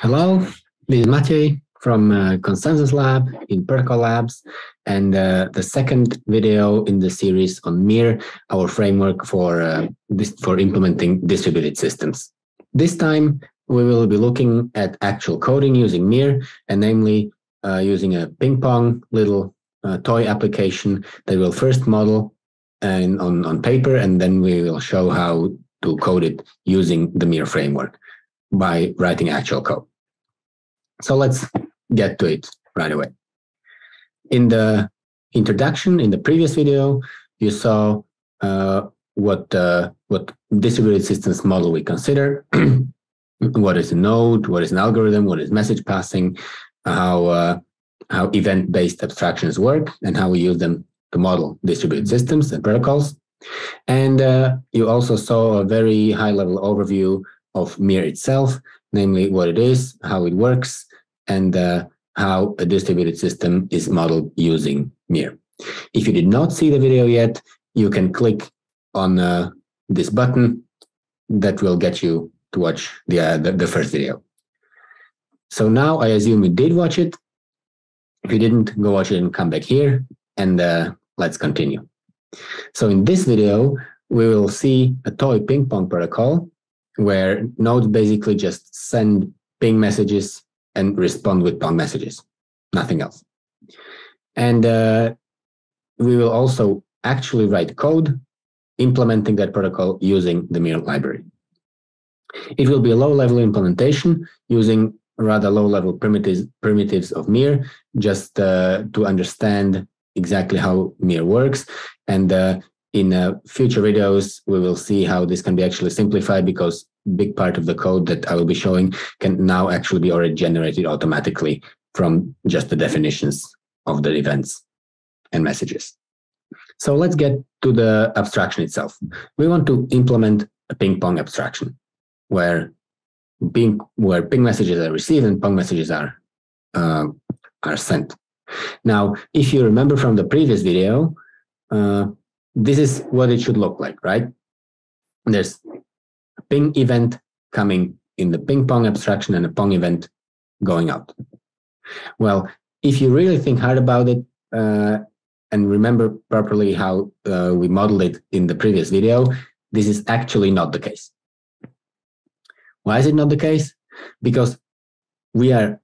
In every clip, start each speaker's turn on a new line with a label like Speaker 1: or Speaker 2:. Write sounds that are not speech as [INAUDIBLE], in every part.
Speaker 1: Hello, this is Matej from uh, Consensus Lab in Protocol Labs and uh, the second video in the series on MIR, our framework for, uh, this, for implementing distributed systems. This time, we will be looking at actual coding using MIR, and namely uh, using a ping pong little uh, toy application that we'll first model and on, on paper, and then we will show how to code it using the MIR framework by writing actual code. So let's get to it right away. In the introduction, in the previous video, you saw uh, what uh, what distributed systems model we consider, [CLEARS THROAT] what is a node, what is an algorithm, what is message passing, how uh, how event-based abstractions work, and how we use them to model distributed systems and protocols. And uh, you also saw a very high-level overview of MIR itself, namely what it is, how it works, and uh, how a distributed system is modeled using MIR. If you did not see the video yet, you can click on uh, this button that will get you to watch the, uh, the, the first video. So now I assume you did watch it. If you didn't, go watch it and come back here and uh, let's continue. So in this video, we will see a toy ping pong protocol where nodes basically just send ping messages and respond with pong messages, nothing else. And uh, we will also actually write code implementing that protocol using the MIR library. It will be a low-level implementation using rather low-level primitives, primitives of MIR just uh, to understand exactly how MIR works. And uh, in uh, future videos, we will see how this can be actually simplified because big part of the code that I will be showing can now actually be already generated automatically from just the definitions of the events and messages. So let's get to the abstraction itself. We want to implement a ping pong abstraction where ping, where ping messages are received and pong messages are, uh, are sent. Now, if you remember from the previous video, uh, this is what it should look like, right? There's a ping event coming in the ping pong abstraction and a pong event going out. Well, if you really think hard about it uh, and remember properly how uh, we modeled it in the previous video, this is actually not the case. Why is it not the case? Because we are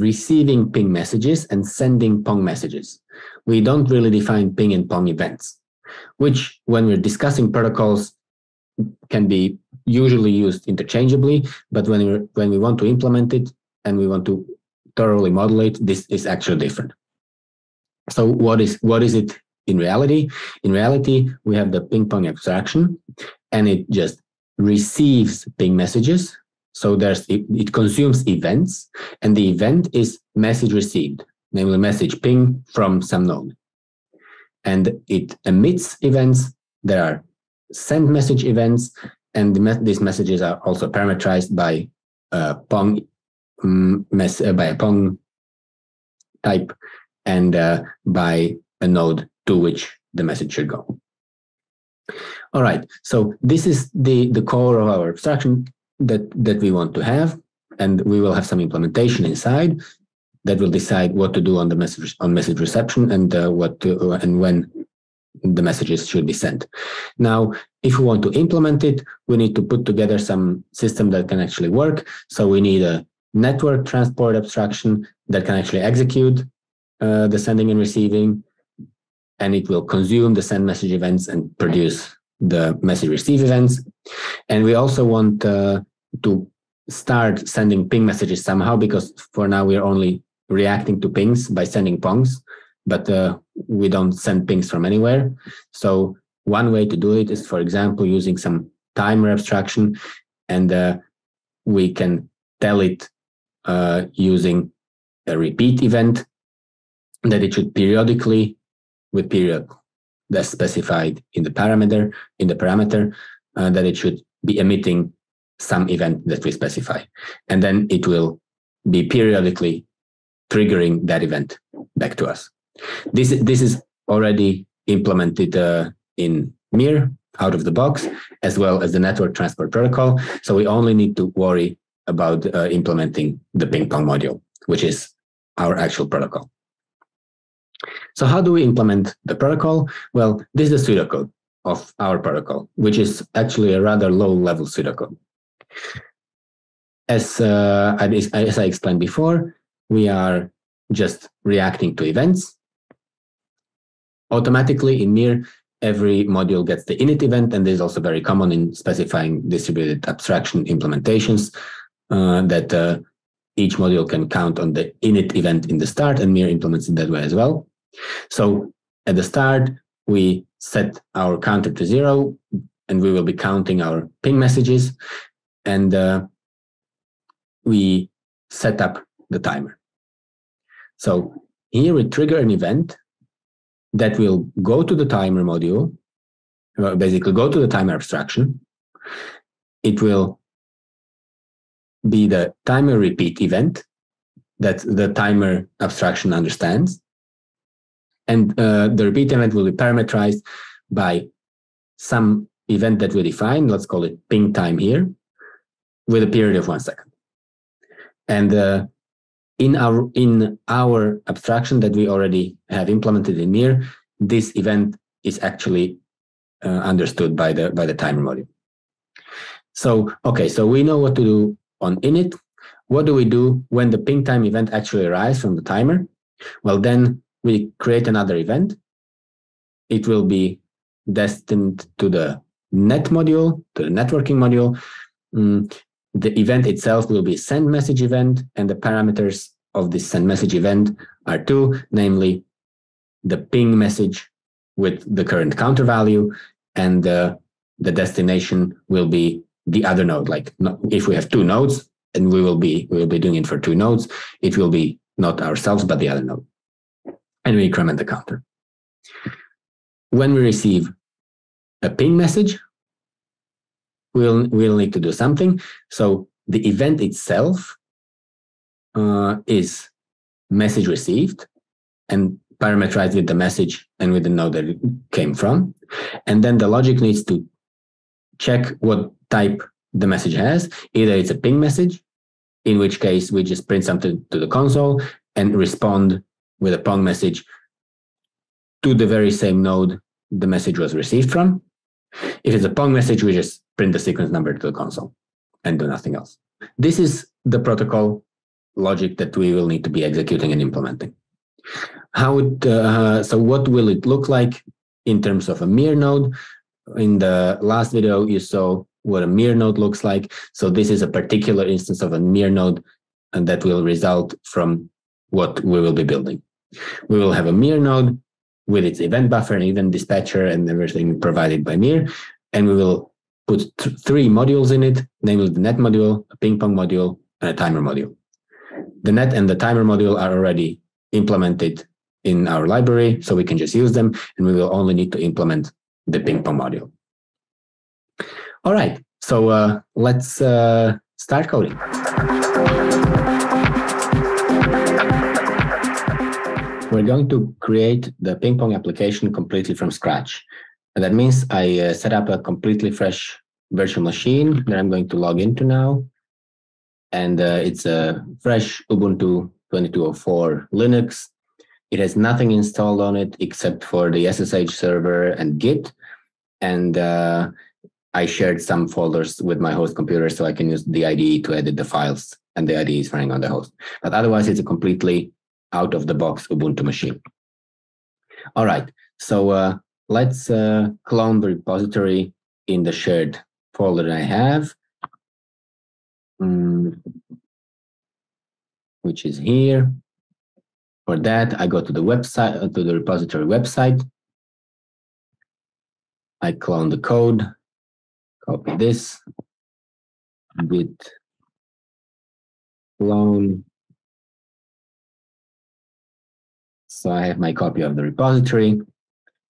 Speaker 1: receiving ping messages and sending pong messages. We don't really define ping and pong events, which when we're discussing protocols can be usually used interchangeably, but when we when we want to implement it and we want to thoroughly model it, this is actually different. So what is what is it in reality? In reality, we have the ping pong abstraction, and it just receives ping messages. So there's it, it consumes events, and the event is message received, namely message ping from some node, and it emits events. There are send message events, and me these messages are also parameterized by a Pong um, mess uh, by a Pong type and uh, by a node to which the message should go. All right, so this is the the core of our abstraction that that we want to have, and we will have some implementation inside that will decide what to do on the message on message reception and uh, what to, uh, and when the messages should be sent. Now, if we want to implement it, we need to put together some system that can actually work. So we need a network transport abstraction that can actually execute uh, the sending and receiving, and it will consume the send message events and produce the message receive events. And we also want uh, to start sending ping messages somehow because for now we are only reacting to pings by sending pongs but uh, we don't send pings from anywhere. So one way to do it is, for example, using some timer abstraction, and uh, we can tell it uh, using a repeat event that it should periodically, with period that's specified in the parameter, in the parameter, uh, that it should be emitting some event that we specify, and then it will be periodically triggering that event back to us. This this is already implemented uh, in MIR out of the box, as well as the network transport protocol. So we only need to worry about uh, implementing the ping pong module, which is our actual protocol. So how do we implement the protocol? Well, this is the pseudocode of our protocol, which is actually a rather low level pseudocode. As, uh, as I explained before, we are just reacting to events. Automatically in Mir, every module gets the init event, and this is also very common in specifying distributed abstraction implementations uh, that uh, each module can count on the init event in the start, and Mir implements it that way as well. So at the start, we set our counter to zero, and we will be counting our ping messages, and uh, we set up the timer. So here we trigger an event that will go to the timer module, basically go to the timer abstraction. It will be the timer repeat event that the timer abstraction understands. And uh, the repeat event will be parameterized by some event that we define, let's call it ping time here, with a period of one second. And uh, in our in our abstraction that we already have implemented in Mir, this event is actually uh, understood by the by the timer module. So okay, so we know what to do on init. What do we do when the ping time event actually arrives from the timer? Well, then we create another event. It will be destined to the net module, to the networking module. Mm, the event itself will be send message event, and the parameters of this send message event are two, namely the ping message with the current counter value, and the destination will be the other node. Like if we have two nodes, and we will be we will be doing it for two nodes, it will be not ourselves but the other node, and we increment the counter. When we receive a ping message, we'll, we'll need to do something. So the event itself uh, is message received and parameterized with the message and with the node that it came from. And then the logic needs to check what type the message has. Either it's a ping message, in which case we just print something to the console and respond with a pong message to the very same node the message was received from. If it's a pong message, we just print the sequence number to the console and do nothing else. This is the protocol logic that we will need to be executing and implementing. How it, uh, so what will it look like in terms of a Mir node? In the last video, you saw what a Mir node looks like. So this is a particular instance of a Mir node and that will result from what we will be building. We will have a Mir node with its event buffer and event dispatcher and everything provided by Mir. And we will put th three modules in it, namely the net module, a ping pong module, and a timer module. The net and the timer module are already implemented in our library, so we can just use them, and we will only need to implement the ping pong module. All right, so uh, let's uh, start coding. Going to create the ping pong application completely from scratch. And that means I uh, set up a completely fresh virtual machine that I'm going to log into now. And uh, it's a fresh Ubuntu 2204 Linux. It has nothing installed on it except for the SSH server and Git. And uh, I shared some folders with my host computer so I can use the IDE to edit the files and the IDE is running on the host. But otherwise, it's a completely out of the box Ubuntu machine. All right, so uh, let's uh, clone the repository in the shared folder I have, um, which is here. For that, I go to the website, uh, to the repository website. I clone the code, copy this, git clone. So I have my copy of the repository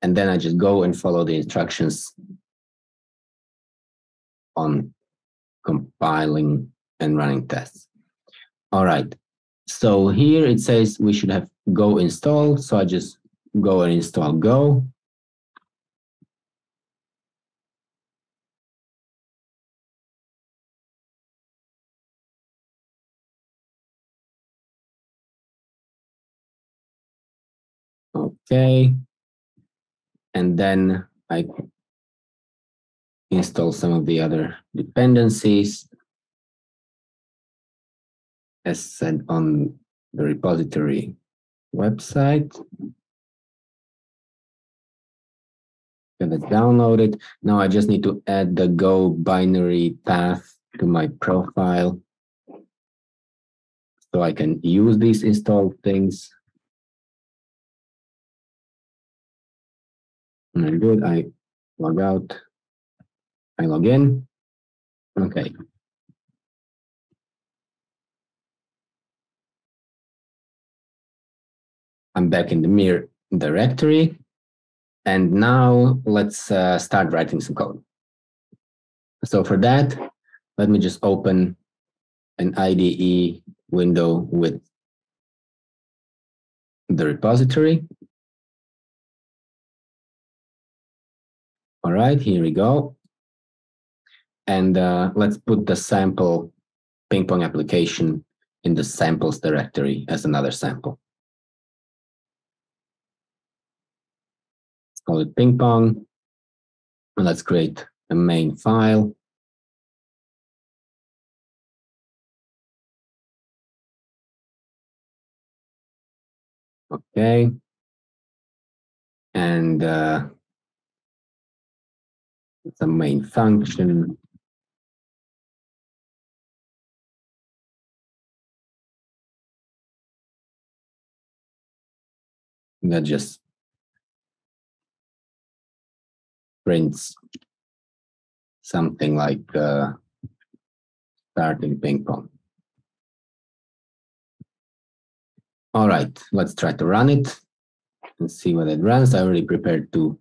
Speaker 1: and then I just go and follow the instructions on compiling and running tests. All right, so here it says we should have go installed. So I just go and install go. Okay. And then I install some of the other dependencies as said on the repository website. Get it downloaded. Now I just need to add the Go binary path to my profile so I can use these installed things. Very good. I log out. I log in. Okay. I'm back in the Mir directory. And now let's uh, start writing some code. So for that, let me just open an IDE window with the repository. All right, here we go. And uh, let's put the sample ping pong application in the samples directory as another sample. Let's call it ping pong. And let's create a main file. Okay. And uh, the main function. That just prints something like uh, starting ping pong. All right, let's try to run it and see what it runs. I already prepared two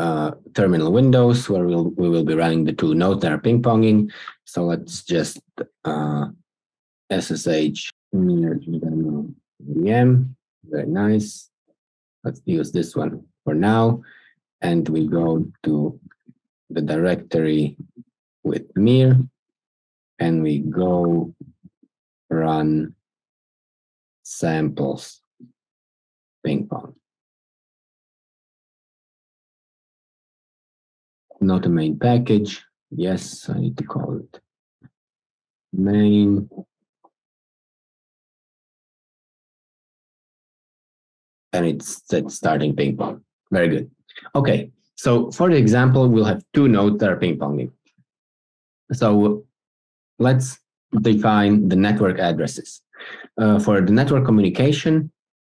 Speaker 1: uh, terminal windows where we'll, we will be running the two nodes that are ping-ponging. So let's just uh, SSH VM. Very nice. Let's use this one for now. And we go to the directory with mir and we go run samples ping pong. Not a main package. Yes, I need to call it main. And it's starting ping pong. Very good. Okay, so for the example, we'll have two nodes that are ping ponging. So let's define the network addresses. Uh, for the network communication,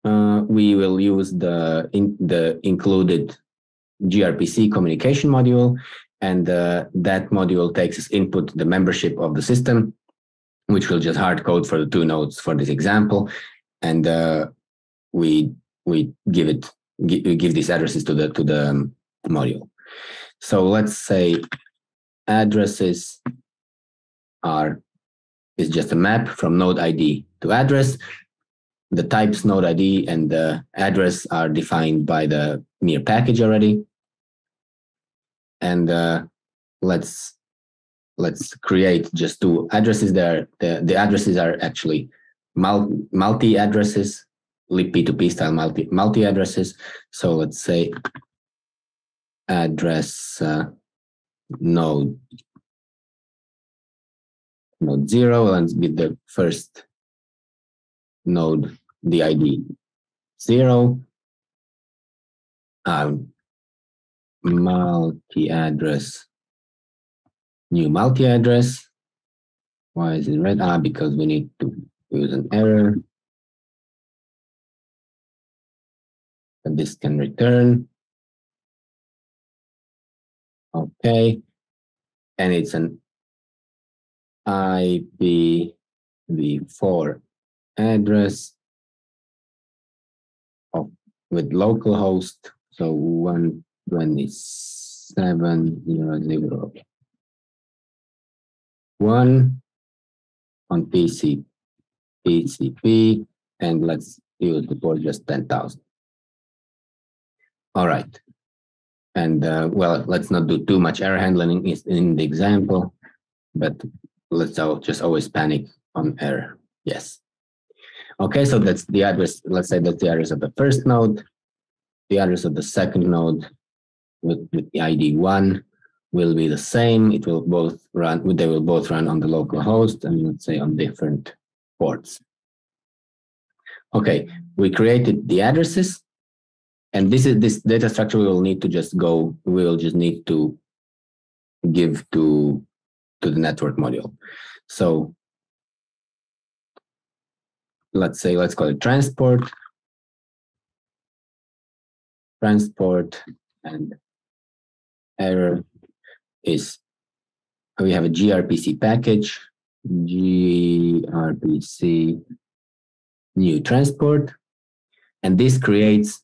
Speaker 1: uh, we will use the in, the included gRPC communication module, and uh, that module takes as input the membership of the system, which we'll just hard code for the two nodes for this example, and uh, we we give it give, give these addresses to the to the um, module. So let's say addresses are is just a map from node ID to address. The types node ID and the address are defined by the Mir package already. And uh, let's let's create just two addresses there. The, the addresses are actually multi addresses, libp2p style multi multi addresses. So let's say address uh, node node zero and with the first node the ID zero um, multi-address. New multi-address. Why is it red? Ah because we need to use an error. And this can return. Okay. And it's an IPv4 address of with localhost, so 127.0.0 one on PC, TCP, and let's use the port just 10,000. All right. And uh, well, let's not do too much error handling in the example, but let's just always panic on error. Yes. Okay, so that's the address. Let's say that's the address of the first node. the address of the second node with, with the ID one will be the same. It will both run, they will both run on the local host and let's say on different ports. Okay, we created the addresses and this is this data structure we will need to just go, we will just need to give to, to the network module. So let's say, let's call it transport, transport and error is we have a gRPC package, gRPC new transport, and this creates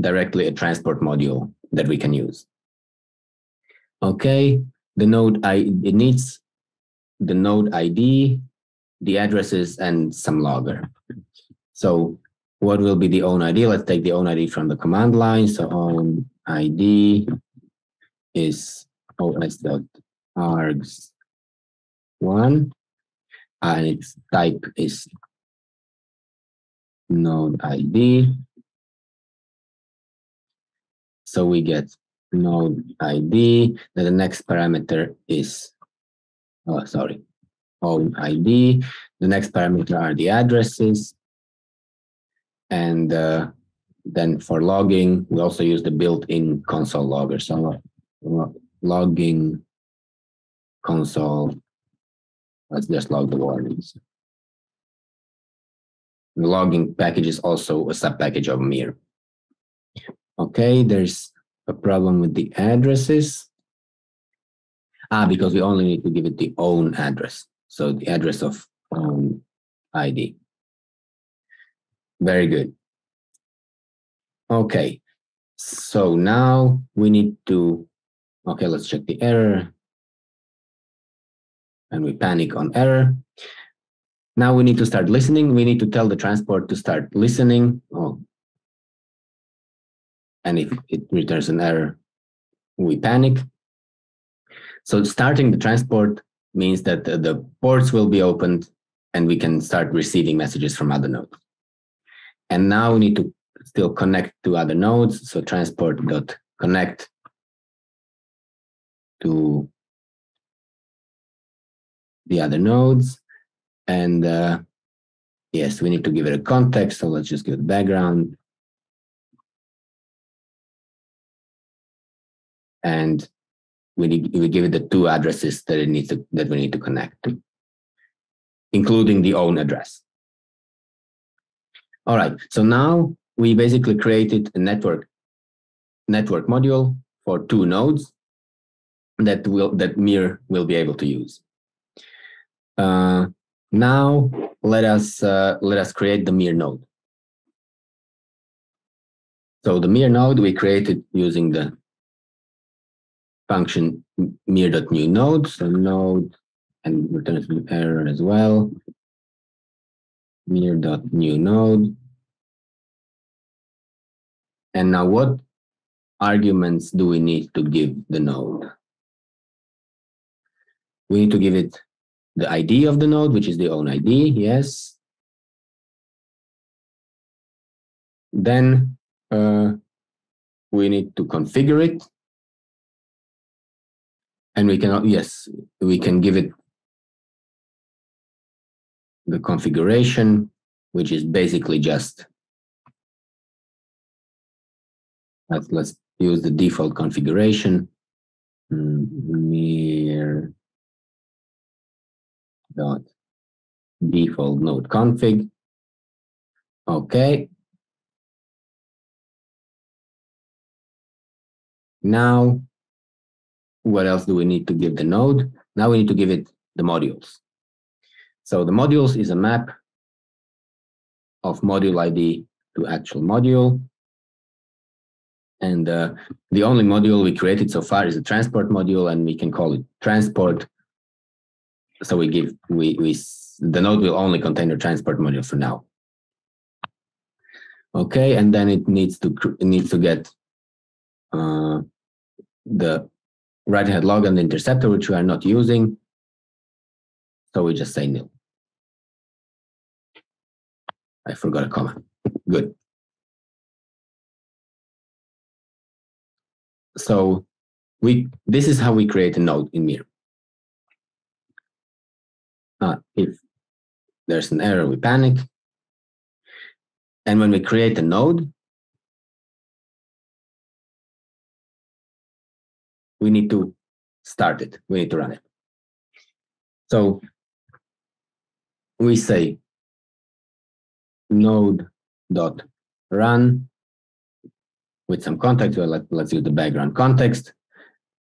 Speaker 1: directly a transport module that we can use. Okay, the node I it needs the node ID, the addresses, and some logger. So what will be the own ID? Let's take the own ID from the command line. So own ID is os.args one, and its type is node ID. So we get node ID. Then the next parameter is, oh, sorry, own ID. The next parameter are the addresses. And uh, then for logging, we also use the built-in console logger. So logging console, let's just log the warnings. The logging package is also a sub-package of Mir. Okay, there's a problem with the addresses. Ah, because we only need to give it the own address. So the address of own ID. Very good. Okay, so now we need to, okay, let's check the error. And we panic on error. Now we need to start listening. We need to tell the transport to start listening. Oh. And if it returns an error, we panic. So starting the transport means that the, ports will be opened and we can start receiving messages from other nodes. And now we need to still connect to other nodes. So transport dot connect to the other nodes. And uh, yes, we need to give it a context. So let's just give it background. And we need, we give it the two addresses that it needs to, that we need to connect to, including the own address. All right, so now we basically created a network network module for two nodes that will that Mir will be able to use. Uh, now let us uh, let us create the Mir node. So the Mir node we created using the function mir.new node. So node and returns an error as well. Mir.new node. And now what arguments do we need to give the node? We need to give it the ID of the node, which is the own ID, yes. Then uh, we need to configure it. And we can, yes, we can give it the configuration, which is basically just, let's, let's use the default configuration. Mir dot default node config. Okay. Now, what else do we need to give the node? Now we need to give it the modules. So the modules is a map of module ID to actual module. And uh, the only module we created so far is a transport module, and we can call it transport so we give we we the node will only contain the transport module for now. Okay and then it needs to it needs to get uh, the ahead log and the interceptor which we are not using. So we just say nil. I forgot a comma. Good. So we this is how we create a node in Mir. Uh, if there's an error, we panic. And when we create a node, we need to start it. We need to run it. So we say node dot run with some context. Well, let, let's use the background context.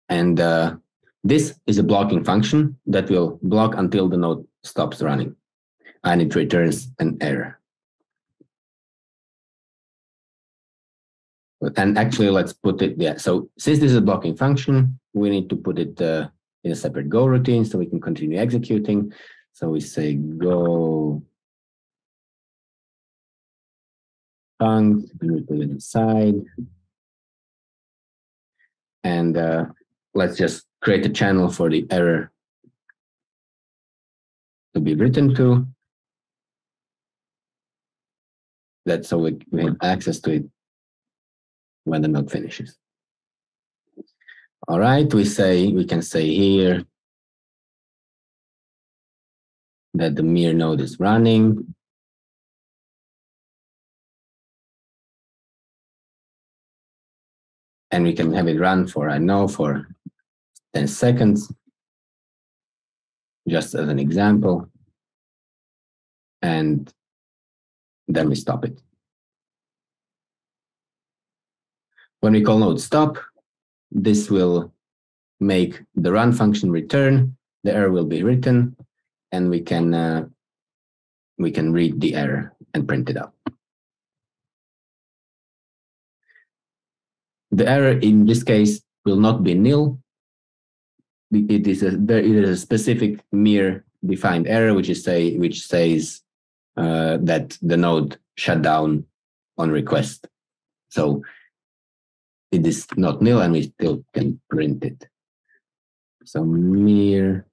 Speaker 1: And uh, this is a blocking function that will block until the node stops running and it returns an error. And actually, let's put it there. So since this is a blocking function, we need to put it uh, in a separate Go routine so we can continue executing. So we say Go func, we put it inside. And uh, let's just create a channel for the error to be written to. That's so we, we have access to it when the node finishes. All right, we say we can say here that the Mir node is running. And we can have it run for, I know, for 10 seconds, just as an example. And then we stop it. When we call node stop, this will make the run function return, the error will be written, and we can uh, we can read the error and print it out. The error in this case will not be nil. It is a it is a specific Mir defined error, which is say which says uh, that the node shut down on request. So it is not nil and we still can print it. So Mir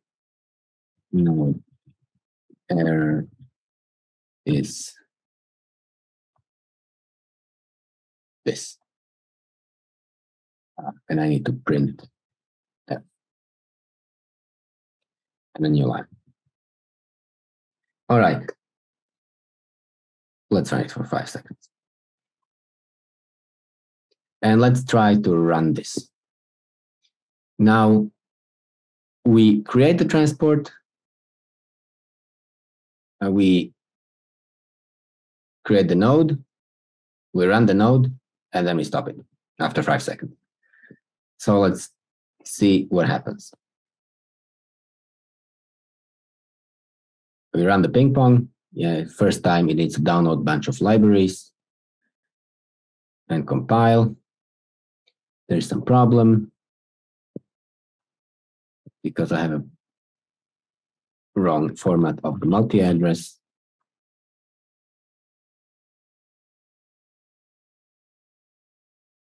Speaker 1: node error is this. Uh, and I need to print And a new line. All right. Let's run it for five seconds. And let's try to run this. Now, we create the transport. Uh, we create the node. We run the node, and then we stop it after five seconds. So let's see what happens. We run the ping pong. Yeah, first time it needs to download a bunch of libraries and compile. There's some problem because I have a wrong format of the multi-address.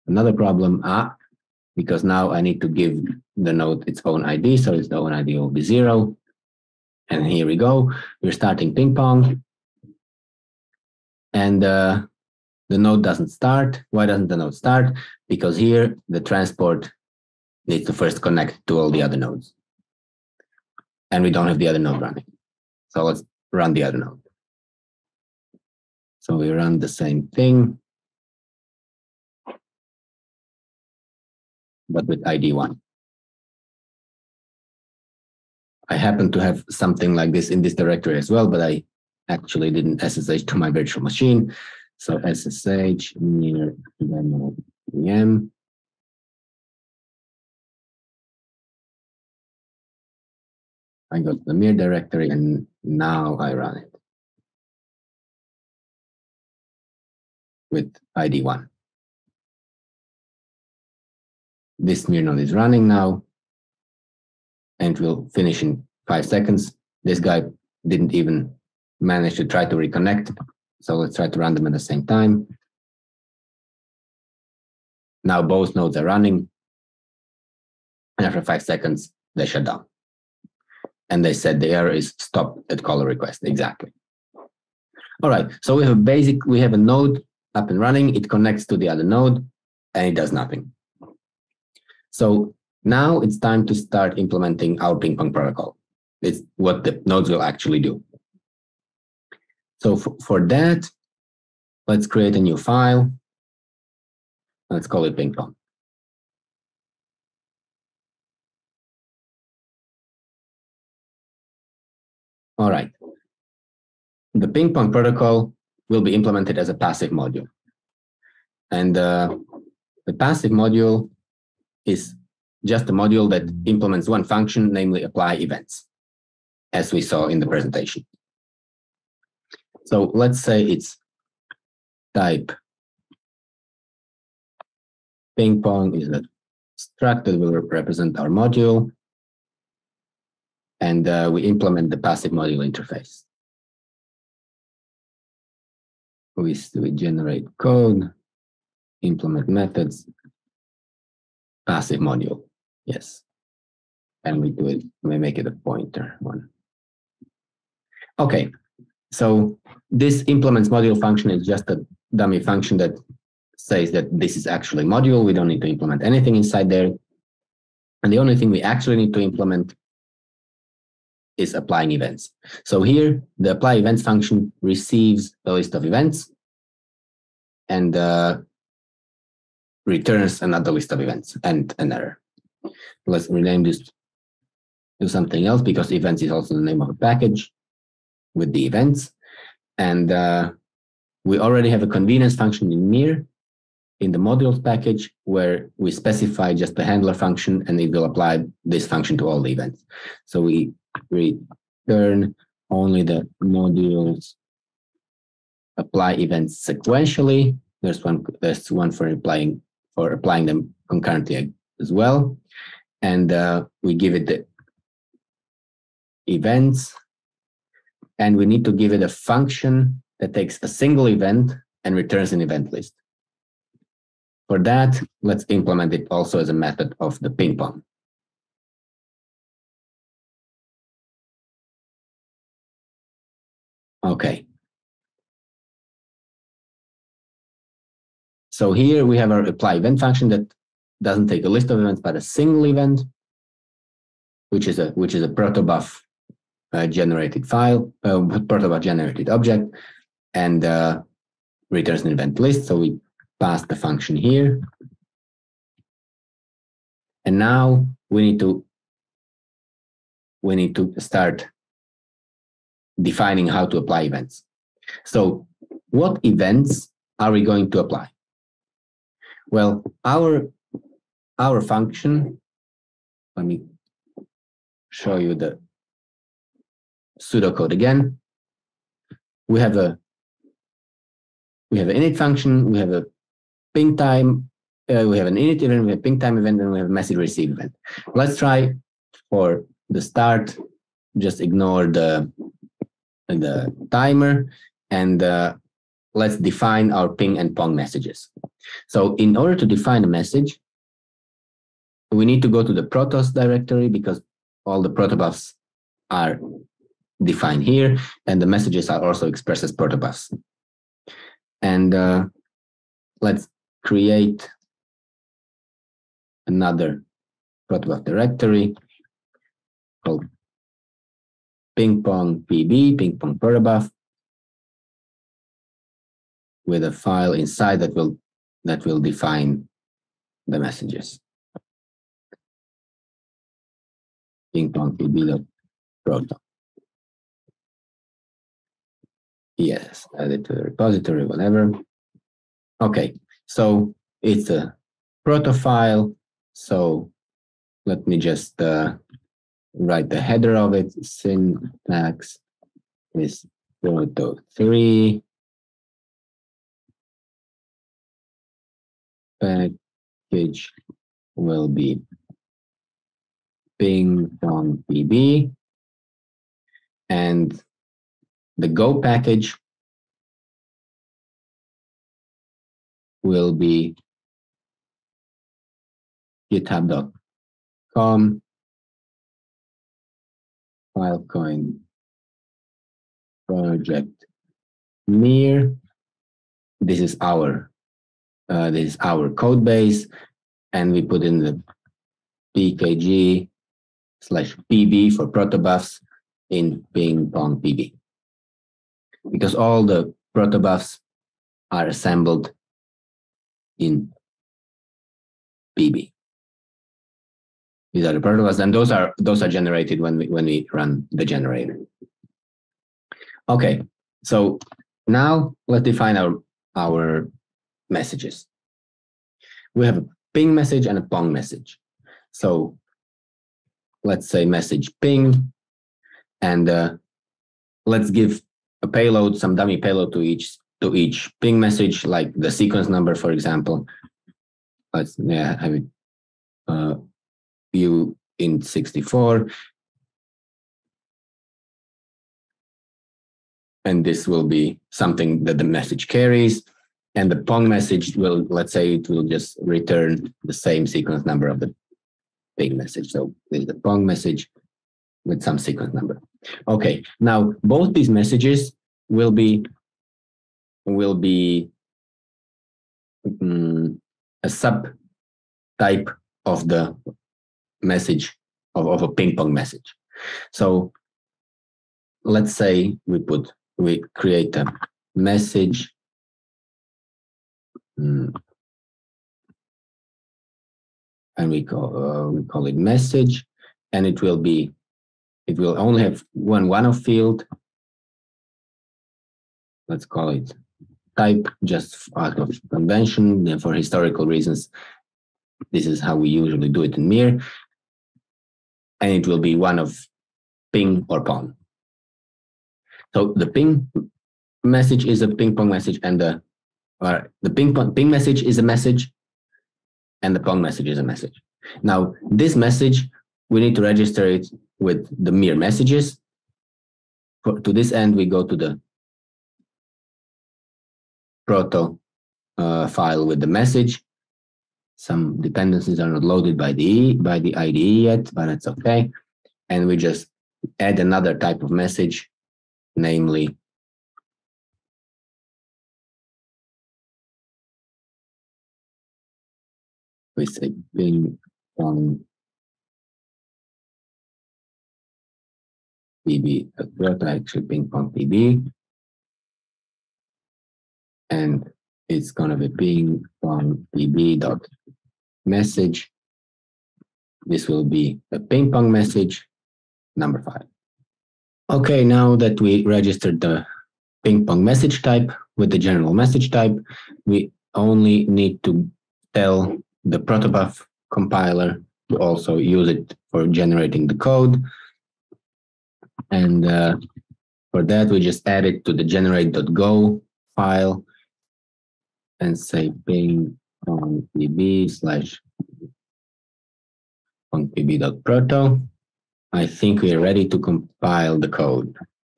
Speaker 1: Another problem, ah, because now I need to give the node its own ID, so its own ID will be zero. And here we go. We're starting ping pong. And uh, the node doesn't start. Why doesn't the node start? Because here the transport needs to first connect to all the other nodes. And we don't have the other node running. So let's run the other node. So we run the same thing, but with ID one. I happen to have something like this in this directory as well, but I actually didn't SSH to my virtual machine. So SSH near demo VM. I go to the Mir directory and now I run it with ID one. This Mir node is running now and will finish in five seconds. This guy didn't even manage to try to reconnect. So let's try to run them at the same time. Now both nodes are running. And after five seconds, they shut down. And they said the error is stop at caller request. Exactly. All right. So we have a basic, we have a node up and running. It connects to the other node and it does nothing. So now it's time to start implementing our ping pong protocol. It's what the nodes will actually do. So for, that, let's create a new file. Let's call it ping pong. All right. The ping pong protocol will be implemented as a passive module. And uh, the passive module is just a module that implements one function, namely apply events, as we saw in the presentation. So let's say it's type ping pong is a struct that will represent our module and uh, we implement the passive module interface. We, we generate code, implement methods, passive module, yes. And we do it, we make it a pointer one. Okay, so this implements module function is just a dummy function that says that this is actually module. We don't need to implement anything inside there. And the only thing we actually need to implement is applying events. So here, the apply events function receives a list of events and uh, returns another list of events and an error. Let's rename this to something else because events is also the name of a package with the events. And uh, we already have a convenience function in Mir in the modules package where we specify just the handler function and it will apply this function to all the events. So we return only the modules apply events sequentially. There's one there's one for applying for applying them concurrently as well. And uh, we give it the events and we need to give it a function that takes a single event and returns an event list. For that, let's implement it also as a method of the ping pong. Okay. So here we have our apply event function that doesn't take a list of events, but a single event, which is a which is a protobuf uh, generated file, uh, protobuf generated object, and uh, returns an event list. So we pass the function here. And now we need to we need to start defining how to apply events. So what events are we going to apply? Well, our, our function, let me show you the pseudocode again. We have a we have an init function, we have a ping time, uh, we have an init event, we have a ping time event, and we have a message receive event. Let's try for the start, just ignore the the timer and uh, let's define our ping and pong messages. So in order to define a message, we need to go to the protos directory because all the protobufs are defined here and the messages are also expressed as protobufs. And uh, let's create another protobuf directory called ping pong pb, ping pong protobuf, with a file inside that will that will define the messages. Ping pong pb proto. Yes, add it to the repository, whatever. Okay, so it's a proto file. So let me just uh, write the header of it. Syntax is proto three. Package will be ping pong pb and the go package will be github.com Filecoin project Mir. This is our uh, this is our code base, and we put in the pkg slash pb for protobufs in ping pong pb. Because all the protobufs are assembled in pb. These are the protobufs, and those are those are generated when we when we run the generator. Okay, so now let's define our our messages. We have a ping message and a pong message. So let's say message ping, and uh, let's give a payload, some dummy payload to each to each ping message, like the sequence number, for example. Let's yeah, have it uh, view in 64. And this will be something that the message carries. And the Pong message will, let's say it will just return the same sequence number of the ping message. So there's the Pong message with some sequence number. Okay, now both these messages will be will be um, a subtype of the message of, of a ping pong message. So let's say we put we create a message um, and we call uh, we call it message and it will be it will only have one one-off field let's call it type just out of convention and for historical reasons this is how we usually do it in Mir and it will be one of ping or pong. So the ping message is a ping pong message, and the or the ping pong ping message is a message, and the pong message is a message. Now this message we need to register it with the Mir messages. For, to this end, we go to the proto uh, file with the message some dependencies are not loaded by the by the IDE yet, but it's okay. And we just add another type of message, namely we say ping pong pb at actually ping pong pb and it's going to be ping pong pb dot message. This will be a ping pong message, number five. Okay, now that we registered the ping pong message type with the general message type, we only need to tell the protobuf compiler to also use it for generating the code. And uh, for that, we just add it to the generate.go file and say ping pong pb slash on pb.proto. I think we're ready to compile the code,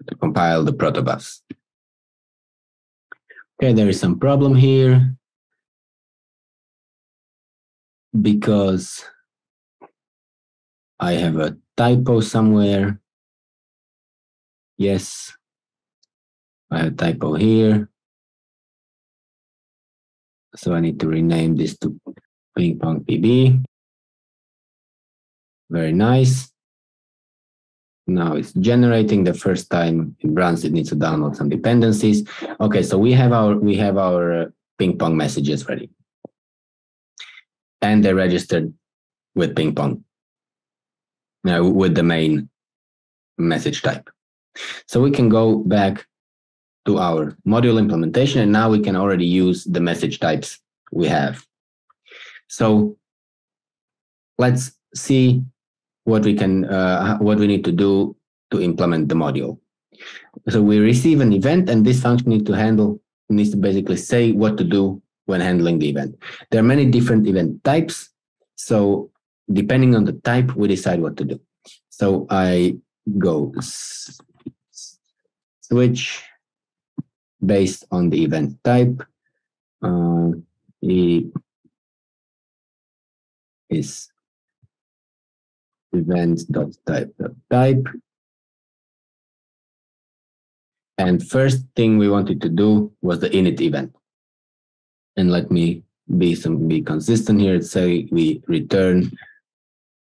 Speaker 1: to compile the protobufs. Okay, there is some problem here because I have a typo somewhere. Yes, I have a typo here. So I need to rename this to ping pong PB. Very nice. Now it's generating the first time it runs. It needs to download some dependencies. Okay, so we have our we have our uh, ping pong messages ready, and they're registered with ping pong. Now with the main message type. So we can go back to our module implementation, and now we can already use the message types we have. So let's see what we can, uh, what we need to do to implement the module. So we receive an event, and this function needs to handle needs to basically say what to do when handling the event. There are many different event types, so depending on the type, we decide what to do. So I go switch based on the event type. Uh, it is event.type type. And first thing we wanted to do was the init event. And let me be some be consistent here. Say we return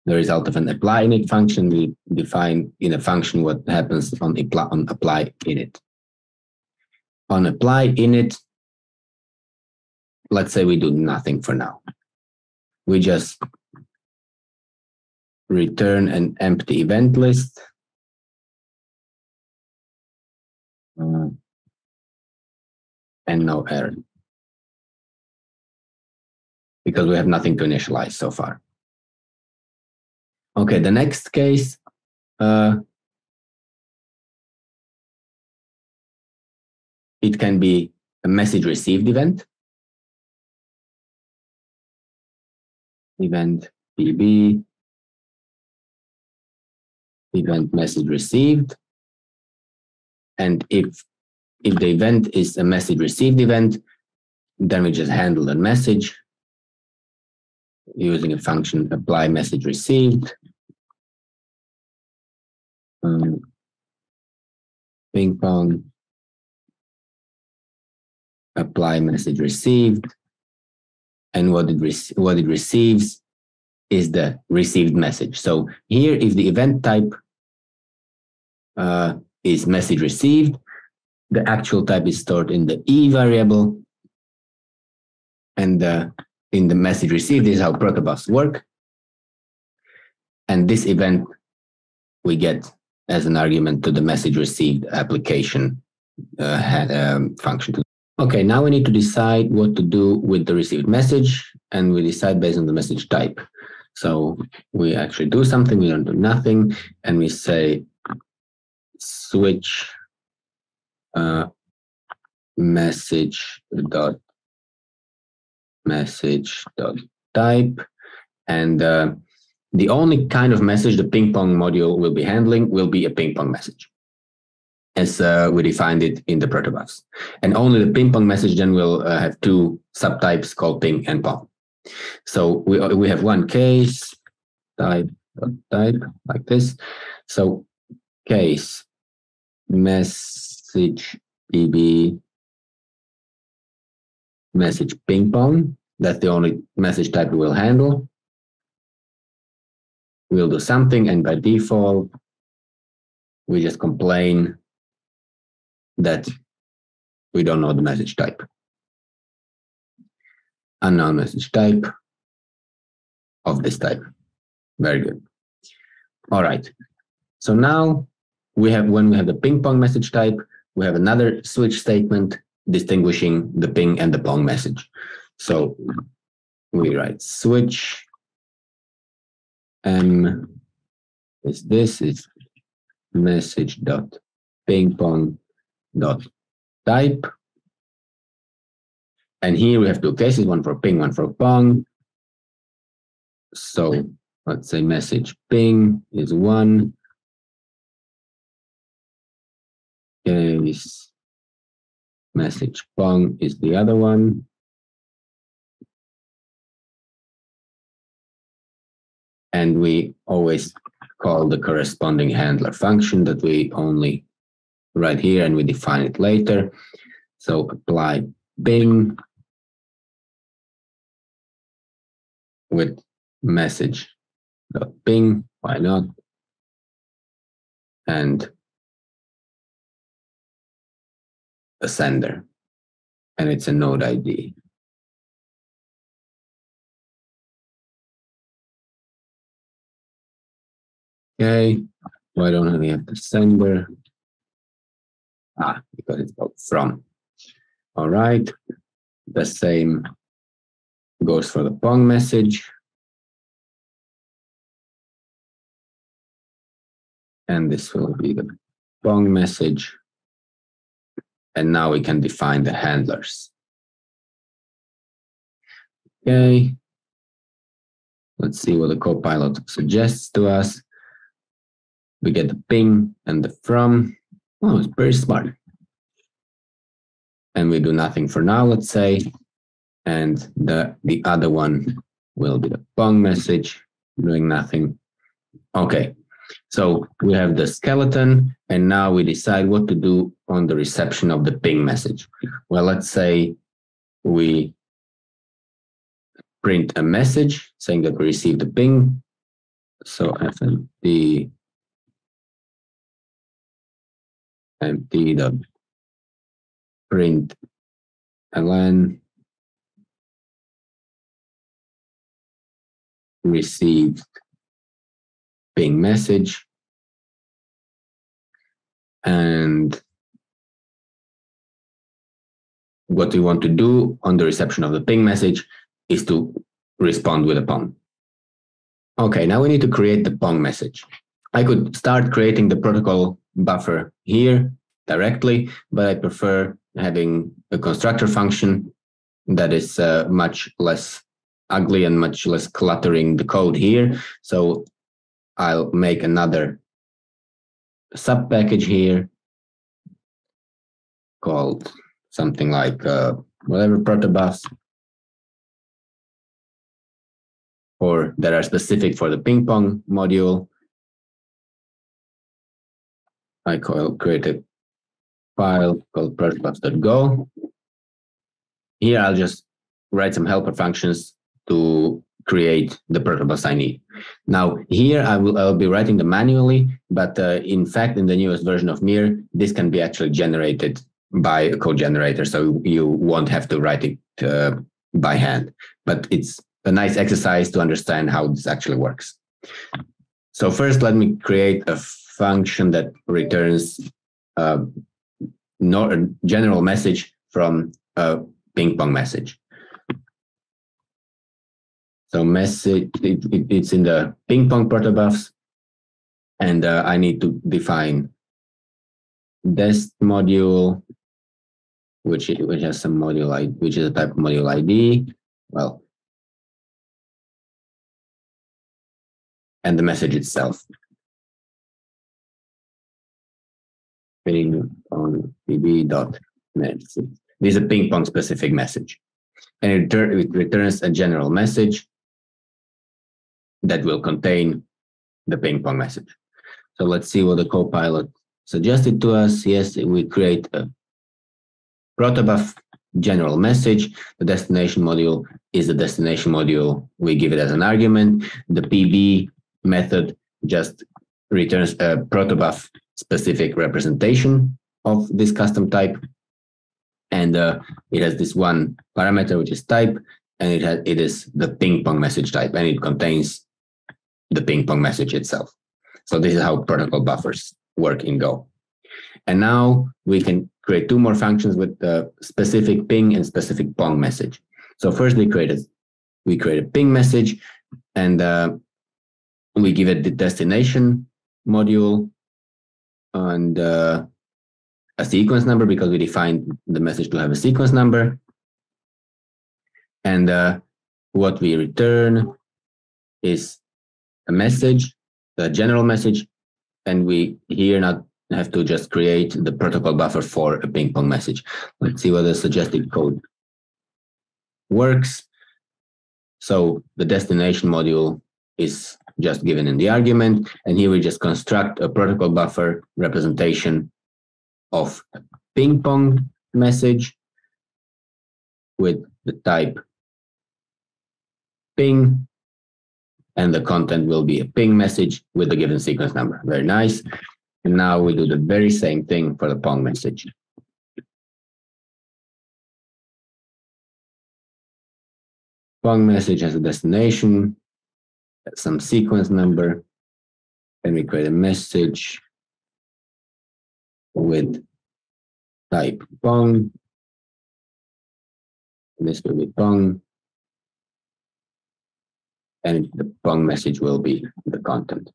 Speaker 1: the result of an apply init function. We define in a function what happens on apply, on apply init. On apply init, let's say we do nothing for now. We just return an empty event list. Uh, and no error because we have nothing to initialize so far. Okay, the next case, uh, it can be a message received event. Event PB, event message received. And if if the event is a message received event, then we just handle the message using a function apply message received. Um, ping pong. Apply message received. And what it what it receives is the received message. So here if the event type uh, is message received the actual type is stored in the e variable. And uh, in the message received this is how protobufs work and this event we get as an argument to the message received application uh, um, function. Okay, now we need to decide what to do with the received message, and we decide based on the message type. So we actually do something, we don't do nothing, and we say switch uh, message dot message dot type. And uh, the only kind of message the ping pong module will be handling will be a ping pong message. As uh, we defined it in the protobufs and only the ping pong message then will uh, have two subtypes called ping and pong. So we, we have one case type type like this. So case message pb message ping pong. That's the only message type we will handle. We'll do something, and by default, we just complain that we don't know the message type. Unknown message type of this type. Very good. All right. So now we have when we have the ping pong message type, we have another switch statement distinguishing the ping and the pong message. So we write switch m is this is message dot ping pong dot type. And here we have two cases, one for ping, one for pong. So let's say message ping is one. Case message pong is the other one. And we always call the corresponding handler function that we only write here and we define it later. So apply ping with message ping, why not? And a sender and it's a node ID. Okay, why don't we have the sender? Ah, because it's called from. All right, the same goes for the Pong message. And this will be the Pong message. And now we can define the handlers. Okay. Let's see what the copilot suggests to us. We get the ping and the from. Oh, it's very smart. And we do nothing for now, let's say. And the, the other one will be the pong message, doing nothing. Okay, so we have the skeleton, and now we decide what to do on the reception of the ping message. Well, let's say we print a message saying that we received a ping So fmt empty the print ln received ping message and what we want to do on the reception of the ping message is to respond with a pong. Okay, now we need to create the pong message. I could start creating the protocol buffer here directly, but I prefer having a constructor function that is uh, much less ugly and much less cluttering the code here. So I'll make another sub package here called something like uh, whatever protobufs or that are specific for the ping pong module. I call create a file called protobufs.go. Here I'll just write some helper functions to create the protobufs I need. Now here I will I'll be writing them manually, but uh, in fact in the newest version of Mir, this can be actually generated by a code generator, so you won't have to write it uh, by hand. But it's a nice exercise to understand how this actually works. So first, let me create a function that returns a general message from a ping pong message. So message, it, it, it's in the ping pong protobufs, and uh, I need to define dest module, which which has some module ID, which is a type of module ID. Well, and the message itself. Ping dot message. This is a ping pong specific message, and it returns a general message that will contain the ping pong message. So let's see what the Copilot suggested to us. Yes, we create a protobuf general message. The destination module is the destination module. We give it as an argument. The PB method just returns a protobuf specific representation of this custom type. And uh, it has this one parameter, which is type, and it has it is the ping pong message type, and it contains the ping pong message itself. So this is how protocol buffers work in Go. And now we can create two more functions with the specific ping and specific pong message. So first we created we create a ping message and uh, we give it the destination module and uh, a sequence number because we defined the message to have a sequence number. And uh, what we return is a message, a general message, and we here not have to just create the protocol buffer for a ping pong message. Let's see what the suggested code works. So the destination module is just given in the argument, and here we just construct a protocol buffer representation of a ping pong message with the type ping and the content will be a ping message with the given sequence number. Very nice. And now we do the very same thing for the pong message. Pong message has a destination, some sequence number, and we create a message with type pong. This will be pong and the pong message will be the content.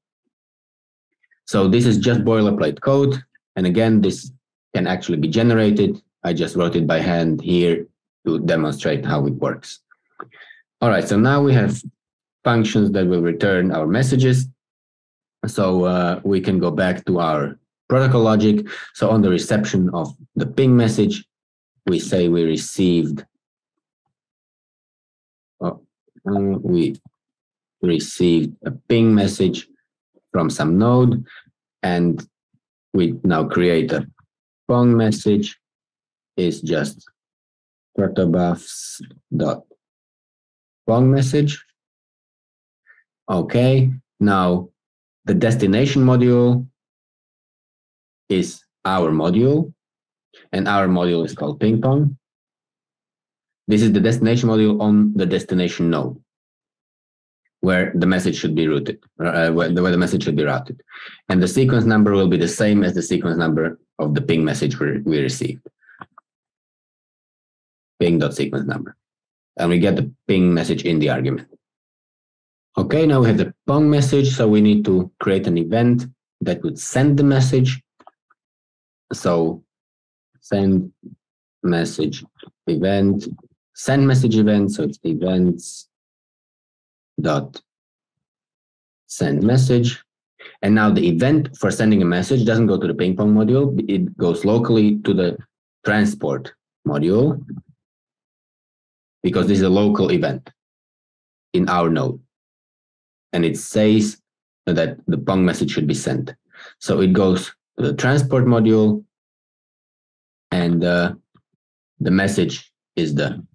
Speaker 1: So this is just boilerplate code. And again, this can actually be generated. I just wrote it by hand here to demonstrate how it works. All right, so now we have functions that will return our messages. So uh, we can go back to our protocol logic. So on the reception of the ping message, we say we received, oh, uh, we received a ping message from some node and we now create a pong message. Is just protobufs dot pong message. Okay Now, the destination module is our module, and our module is called ping pong. This is the destination module on the destination node, where the message should be routed, uh, where, the, where the message should be routed. And the sequence number will be the same as the sequence number of the ping message we, we received. Ping.sequence number. And we get the ping message in the argument. Okay, now we have the pong message, so we need to create an event that would send the message. So send message event, send message event, so it's events dot send message. And now the event for sending a message doesn't go to the ping pong module, it goes locally to the transport module because this is a local event in our node and it says that the Pong message should be sent. So it goes to the transport module and uh, the message is the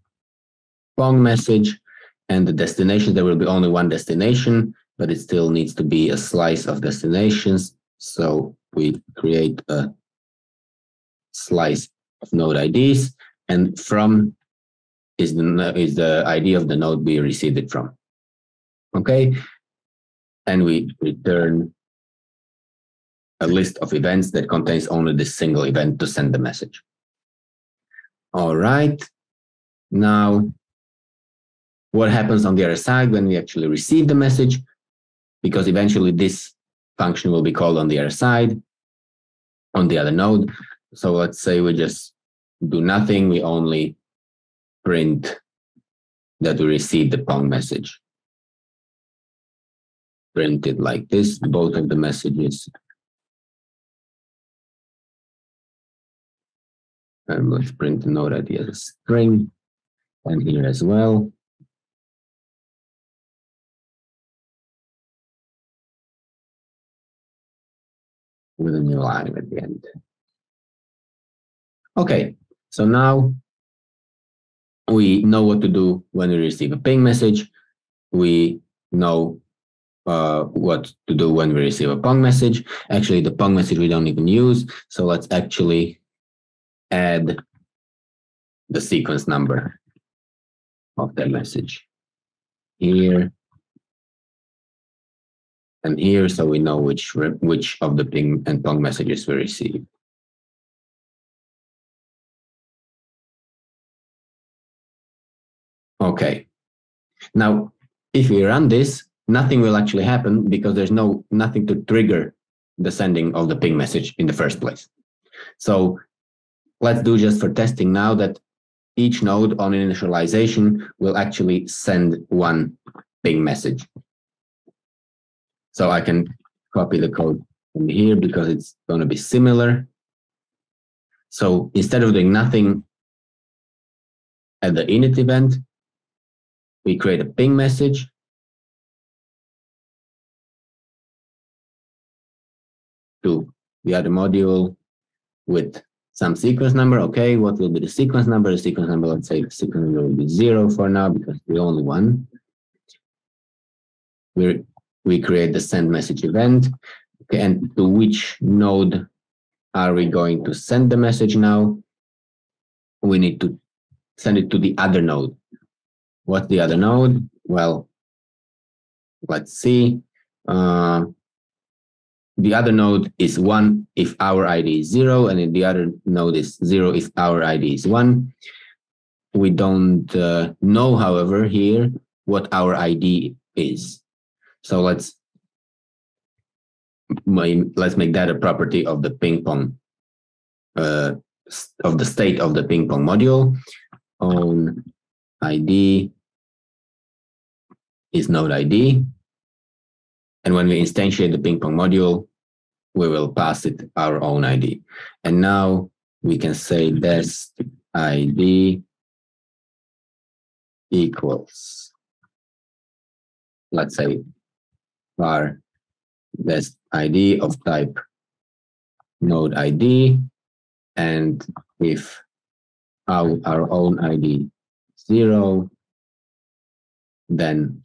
Speaker 1: Pong message and the destination, there will be only one destination, but it still needs to be a slice of destinations. So we create a slice of node IDs and from is the, is the ID of the node we received it from. Okay, and we return a list of events that contains only this single event to send the message. All right. Now, what happens on the other side when we actually receive the message? Because eventually this function will be called on the other side, on the other node. So let's say we just do nothing. We only print that we received the Pong message printed like this, both of the messages. And let's print the node ID as a string and here as well. With a new line at the end. Okay, so now we know what to do when we receive a ping message. We know uh, what to do when we receive a Pong message. Actually, the Pong message we don't even use. So let's actually add the sequence number of that message here and here so we know which which of the ping and pong messages we receive okay now if we run this nothing will actually happen because there's no nothing to trigger the sending of the ping message in the first place. So let's do just for testing now that each node on initialization will actually send one ping message. So I can copy the code from here because it's going to be similar. So instead of doing nothing at the init event, we create a ping message to the other module with some sequence number. Okay, what will be the sequence number? The sequence number, let's say the sequence number will be zero for now because the only one. We we create the send message event. And to which node are we going to send the message now? We need to send it to the other node. What's the other node? Well, let's see. Uh, the other node is one if our ID is zero, and the other node is zero if our ID is one. We don't uh, know, however, here what our ID is. So let's let's make that a property of the ping pong uh, of the state of the ping pong module. On ID is node ID. And when we instantiate the ping pong module, we will pass it our own ID. And now we can say this ID equals, let's say, var this ID of type node ID. And if our, our own ID zero, then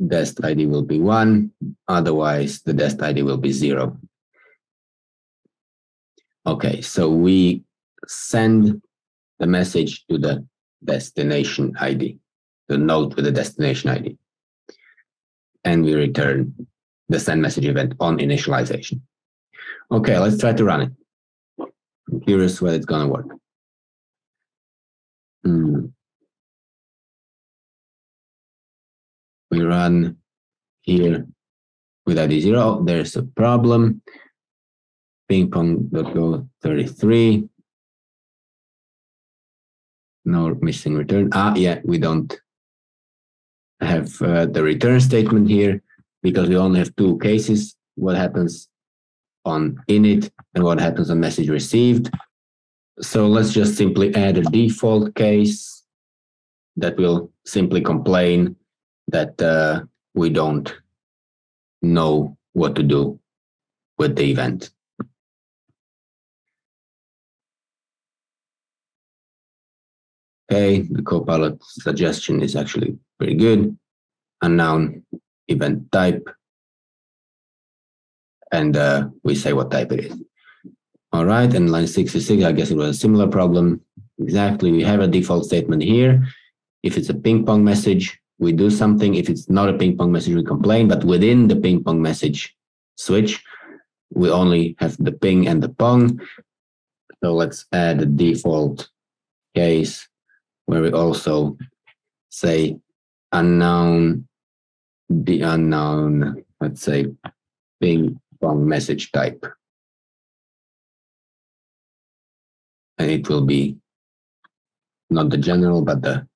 Speaker 1: dest ID will be one, otherwise the dest ID will be zero. Okay, so we send the message to the destination ID, the node with the destination ID. And we return the send message event on initialization. Okay, let's try to run it. I'm curious whether it's gonna work. Hmm. We run here with ID zero. There's a problem. Ping pong.go 33. No missing return. Ah, yeah, we don't have uh, the return statement here because we only have two cases. What happens on init and what happens on message received. So let's just simply add a default case that will simply complain that uh, we don't know what to do with the event. Okay, the Copilot suggestion is actually pretty good. Unknown event type and uh, we say what type it is. All right, and line 66, I guess it was a similar problem. Exactly, we have a default statement here. If it's a ping pong message, we do something. If it's not a ping pong message, we complain. But within the ping pong message switch, we only have the ping and the pong. So let's add a default case where we also say unknown, the unknown, let's say ping pong message type. And it will be not the general, but the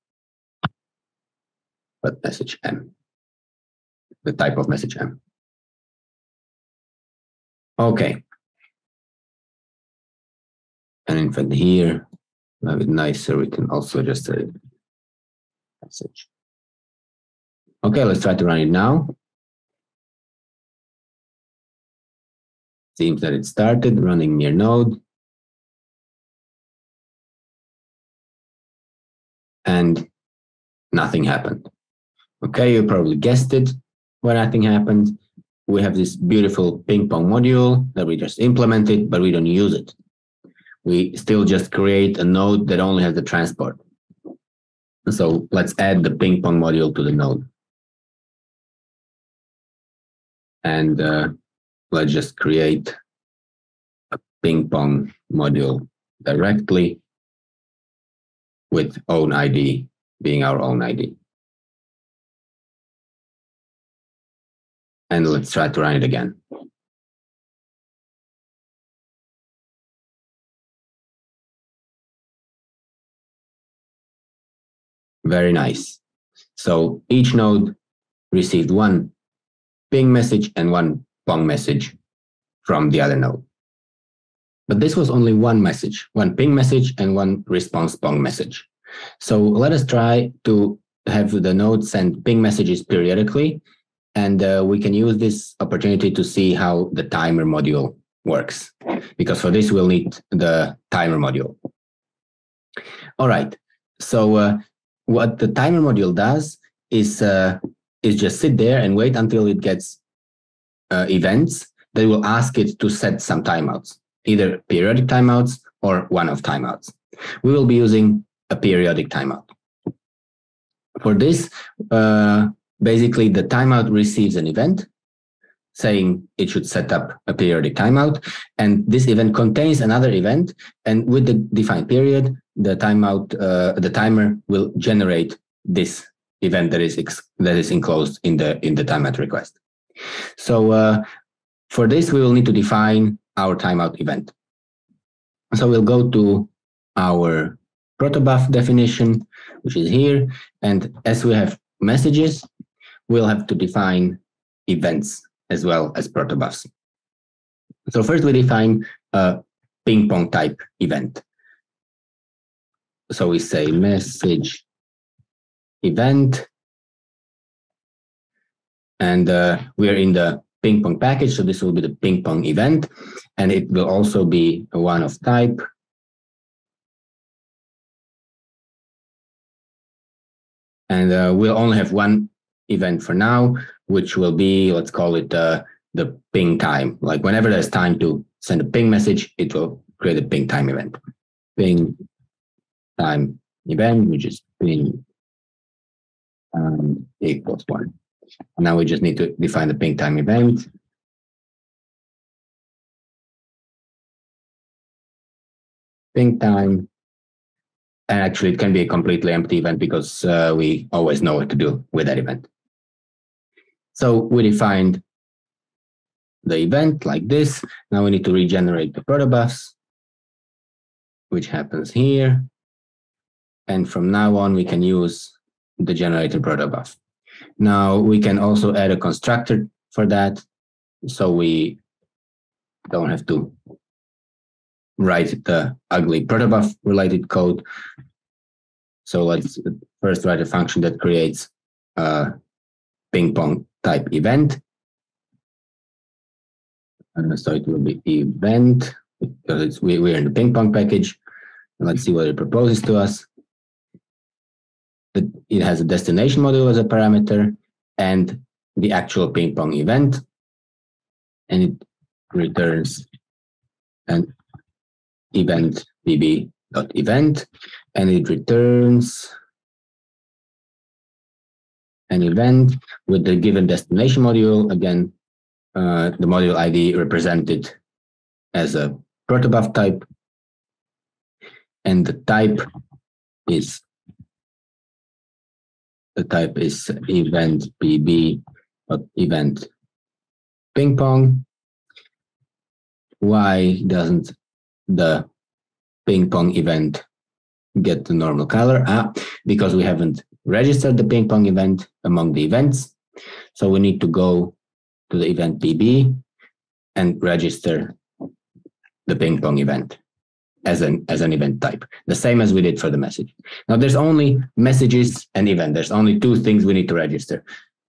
Speaker 1: but message M, the type of message M. Okay. And in fact here, a bit nicer, we can also just say message. Okay, let's try to run it now. Seems that it started running near node. And nothing happened. Okay, you probably guessed it why nothing happened. We have this beautiful ping pong module that we just implemented, but we don't use it. We still just create a node that only has the transport. So let's add the ping pong module to the node. And uh, let's just create a ping pong module directly with own ID being our own ID. And let's try to run it again. Very nice. So each node received one ping message and one pong message from the other node. But this was only one message, one ping message and one response pong message. So let us try to have the node send ping messages periodically. And uh, we can use this opportunity to see how the timer module works. Because for this, we'll need the timer module. All right. So uh, what the timer module does is, uh, is just sit there and wait until it gets uh, events, they will ask it to set some timeouts, either periodic timeouts or one-off timeouts. We will be using a periodic timeout. For this, uh, basically the timeout receives an event saying it should set up a periodic timeout. And this event contains another event. And with the defined period, the timeout, uh, the timer will generate this event that is that is enclosed in the in the timeout request. So uh, for this, we will need to define our timeout event. So we'll go to our protobuf definition, which is here. And as we have messages, we'll have to define events as well as protobufs. So first we define a ping pong type event. So we say message event and uh, we're in the ping pong package. So this will be the ping pong event, and it will also be one of type. And uh, we'll only have one event for now, which will be, let's call it uh, the ping time. Like whenever there's time to send a ping message, it will create a ping time event. Ping time event, which is ping um, equals one. Now we just need to define the ping time event. Ping time. And actually, it can be a completely empty event because uh, we always know what to do with that event. So we defined the event like this. Now we need to regenerate the protobufs, which happens here. And from now on, we can use the generated protobuf. Now we can also add a constructor for that. So we don't have to write the ugly protobuf related code. So let's first write a function that creates a ping pong type event. And so it will be event because it's we, we're in the ping pong package. And let's see what it proposes to us. It has a destination module as a parameter and the actual ping pong event. And it returns an event pb dot event and it returns an event with the given destination module. Again uh, the module id represented as a protobuf type. And the type is the type is event pb but event ping pong. Why doesn't the ping pong event get the normal color? Ah, because we haven't registered the ping pong event among the events. So we need to go to the event pb and register the ping pong event as an as an event type. The same as we did for the message. Now there's only messages and event. There's only two things we need to register.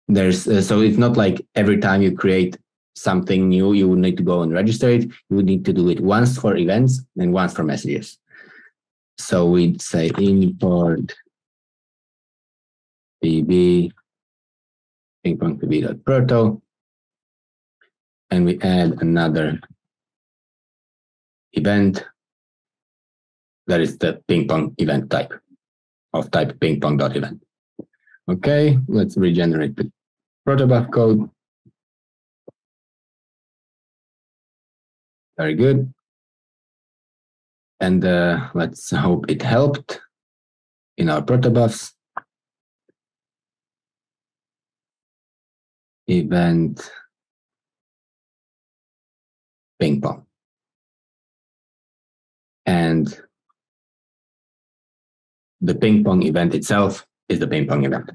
Speaker 1: There's uh, so it's not like every time you create something new you would need to go and register it. You would need to do it once for events and once for messages. So we'd say import pb ping pong pb.proto and we add another event that is the ping pong event type of type ping pong dot event. Okay, let's regenerate the protobuf code. Very good. And uh, let's hope it helped in our protobufs. Event ping pong. And the ping pong event itself is the ping pong event.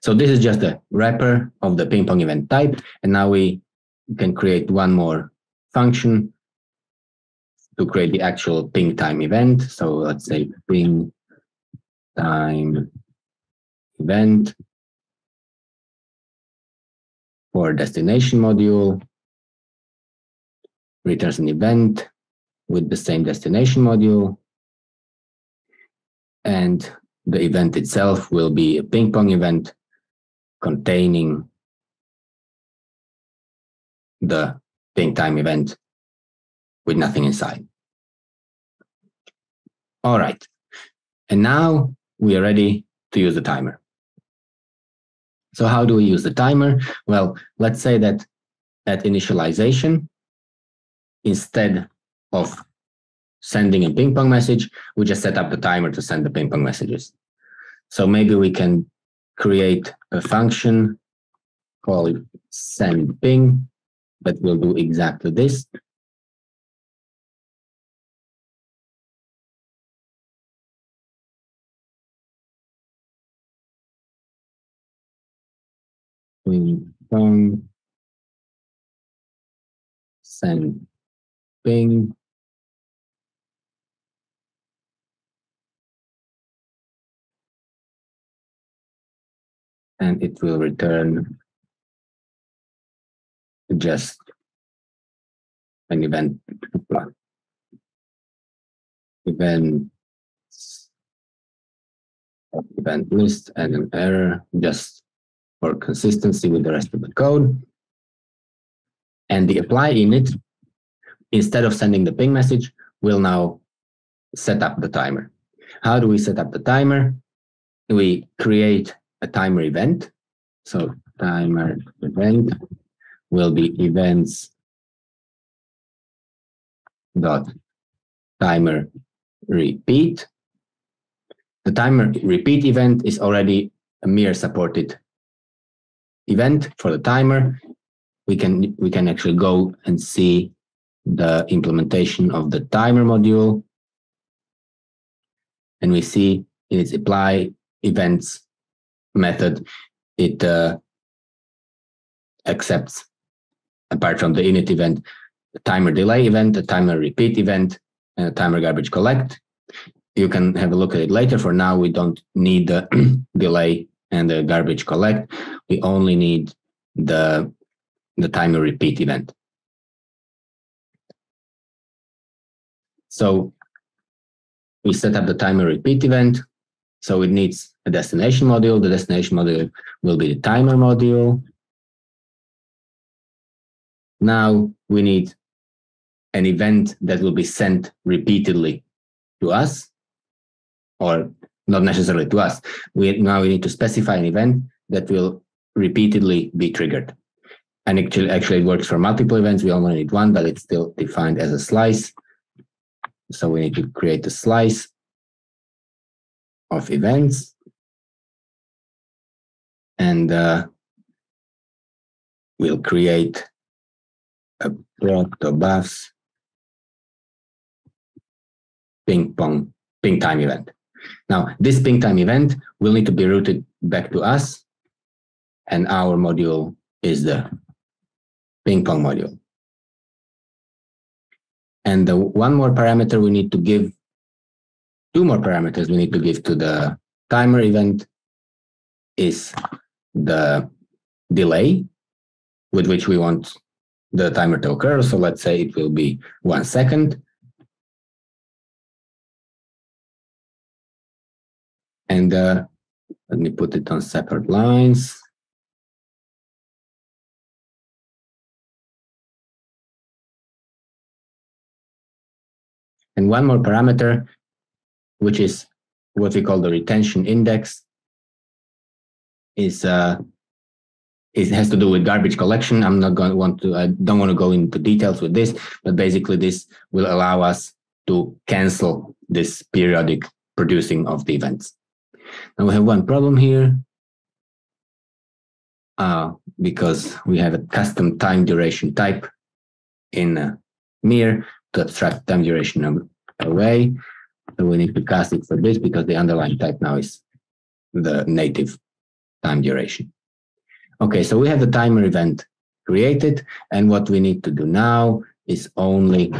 Speaker 1: So this is just a wrapper of the ping pong event type. And now we can create one more function to create the actual ping time event. So let's say ping time event for destination module returns an event with the same destination module and the event itself will be a ping pong event containing the ping time event with nothing inside. All right. And now we are ready to use the timer. So how do we use the timer? Well, let's say that at initialization, instead of sending a ping pong message, we just set up the timer to send the ping pong messages. So maybe we can create a function, call it send ping, that will do exactly this. Ping pong send ping and it will return just an event event event list and an error just for consistency with the rest of the code. And the apply init, instead of sending the ping message, will now set up the timer. How do we set up the timer? We create a timer event. So timer event will be events dot timer repeat. The timer repeat event is already a Mir supported event for the timer. We can we can actually go and see the implementation of the timer module. And we see in its apply events method, it uh, accepts, apart from the init event, a timer delay event, a timer repeat event, and a timer garbage collect. You can have a look at it later. For now, we don't need the [CLEARS THROAT] delay and the garbage collect. We only need the, the timer repeat event. So we set up the timer repeat event. So it needs a destination module. The destination module will be the timer module. Now we need an event that will be sent repeatedly to us, or not necessarily to us. We now we need to specify an event that will repeatedly be triggered. And actually, actually it works for multiple events. We only need one, but it's still defined as a slice. So we need to create a slice of events. And uh, we'll create a protobuf ping pong ping time event. Now, this ping time event will need to be routed back to us, and our module is the ping pong module. And the one more parameter we need to give, two more parameters we need to give to the timer event is the delay with which we want the timer to occur. So let's say it will be one second. And uh, let me put it on separate lines. And one more parameter, which is what we call the retention index, is uh, it has to do with garbage collection. I'm not going to want to, I don't want to go into details with this, but basically this will allow us to cancel this periodic producing of the events. Now we have one problem here uh, because we have a custom time duration type in uh, Mir to abstract time duration away. So we need to cast it for this because the underlying type now is the native time duration. Okay, so we have the timer event created, and what we need to do now is only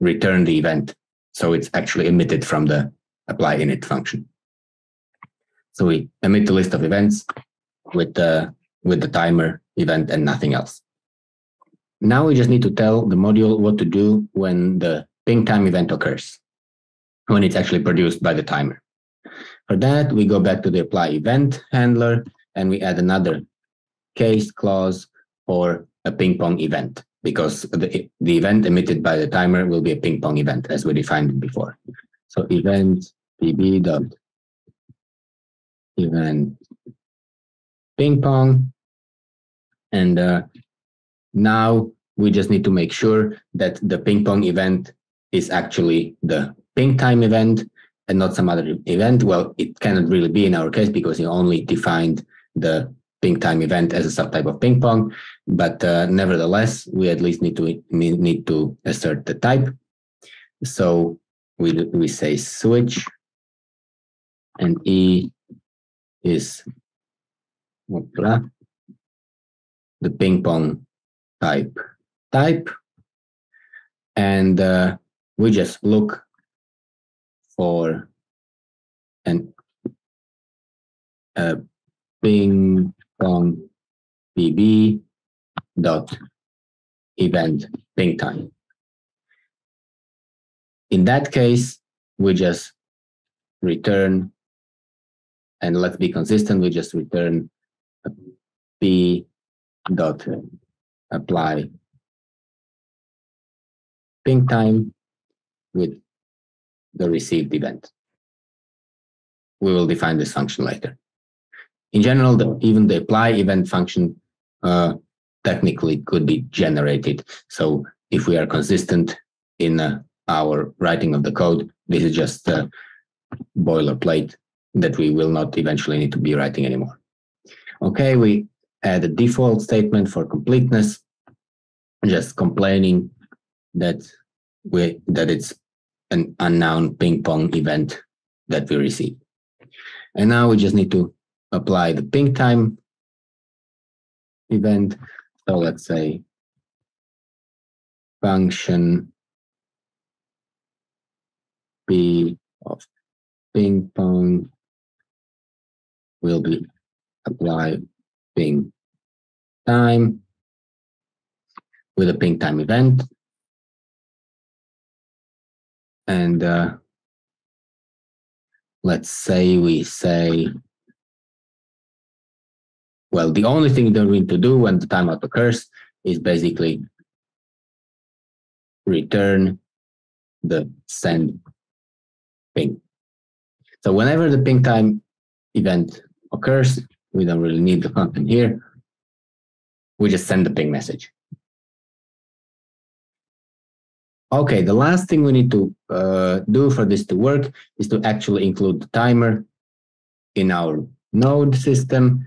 Speaker 1: return the event. So it's actually emitted from the apply init function. So we emit the list of events with the with the timer event and nothing else. Now we just need to tell the module what to do when the ping time event occurs, when it's actually produced by the timer. For that, we go back to the apply event handler and we add another case clause for a ping pong event because the, the event emitted by the timer will be a ping pong event as we defined it before. So event pb dot event ping pong. And uh, now we just need to make sure that the ping pong event is actually the ping time event and not some other event. Well, it cannot really be in our case because you only defined the ping time event as a subtype of ping pong. But uh, nevertheless, we at least need to need to assert the type. So we we say switch, and e is the ping pong type type, and uh, we just look for an uh, a ping pong pb dot event ping time. In that case, we just return, and let's be consistent, we just return p dot apply ping time with the received event. We will define this function later. In general, the, even the apply event function uh, technically could be generated. So if we are consistent in uh, our writing of the code, this is just a boilerplate that we will not eventually need to be writing anymore. Okay, we add a default statement for completeness, just complaining that we that it's an unknown ping pong event that we receive. And now we just need to apply the ping time event. So let's say function p of ping pong will be apply ping time with a ping time event. And uh, let's say we say, well, the only thing that we need to do when the timeout occurs is basically return the send ping. So whenever the ping time event occurs, we don't really need the content here. We just send the ping message. Okay, the last thing we need to uh, do for this to work is to actually include the timer in our node system.